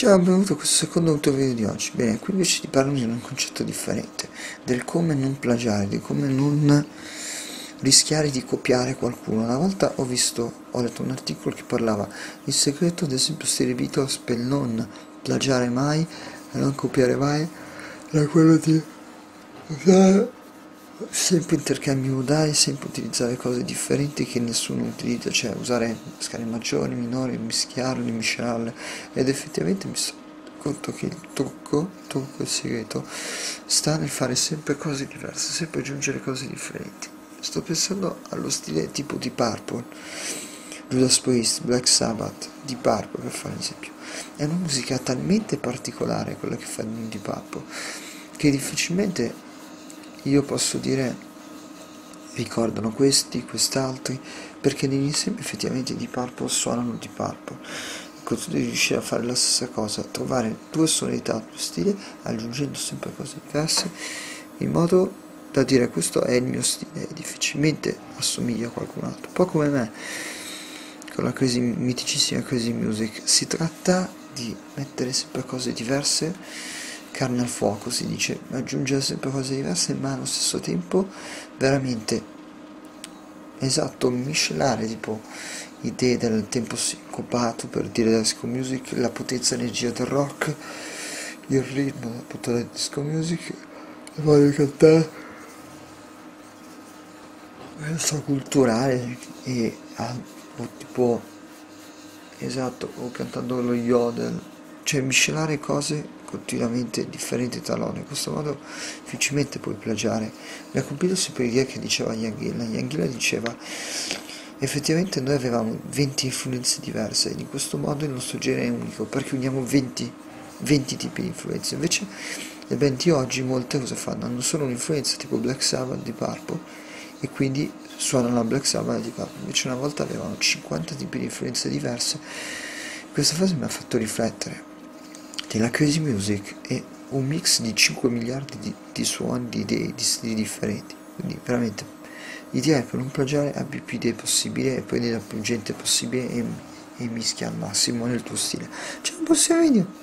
Ciao, benvenuto a questo secondo video di oggi. Bene, qui invece ti parlo di un concetto differente, del come non plagiare, di come non rischiare di copiare qualcuno. Una volta ho visto, ho letto un articolo che parlava il segreto, ad esempio, stile Beatles per non plagiare mai non copiare mai, era quello di usare sempre intercambi modali, sempre utilizzare cose differenti che nessuno utilizza, cioè usare scale maggiori, minori, mischiarle, miscelarle ed effettivamente mi sono conto che il trucco, il trucco, il segreto sta nel fare sempre cose diverse, sempre aggiungere cose differenti. Sto pensando allo stile tipo di Purple, Judas Priest, Black Sabbath, di Purple per fare un esempio. È una musica talmente particolare quella che fa di Purple che difficilmente io posso dire ricordano questi, quest'altri, perché negli insieme effettivamente di Purple suonano di Purple. Tu devi riuscire a fare la stessa cosa, trovare due sonorità, due stili, aggiungendo sempre cose diverse, in modo da dire questo è il mio stile, difficilmente assomiglia a qualcun altro. Un po' come me, con la crazy, miticissima crazy music, si tratta di mettere sempre cose diverse carne al fuoco si dice, aggiungere sempre cose diverse ma allo stesso tempo veramente esatto, miscelare tipo idee del tempo sincopato per dire la disco music, la potenza e l'energia del rock, il ritmo appunto del disco music, la voglio cantare. Questo culturale e ah, tipo esatto, o cantando lo yodel, cioè miscelare cose continuamente differenti taloni, in questo modo difficilmente puoi plagiare. Mi ha colpito sempre l'idea che diceva Yanghilla. Yanghilla diceva effettivamente noi avevamo 20 influenze diverse in questo modo il nostro genere è unico perché uniamo 20, 20 tipi di influenze. Invece le band di oggi molte cosa fanno? Hanno solo un'influenza tipo Black Sabbath di Purple e quindi suonano la Black Sabbath di Purple. Invece una volta avevano 50 tipi di influenze diverse. Questa frase mi ha fatto riflettere della crazy music è un mix di 5 miliardi di, di suoni, di idee, di stili differenti. Quindi veramente l'idea è per non plagiare abbi più idee possibile e poi della più gente possibile e, e mischia al massimo nel tuo stile. Ciao, prossimo video!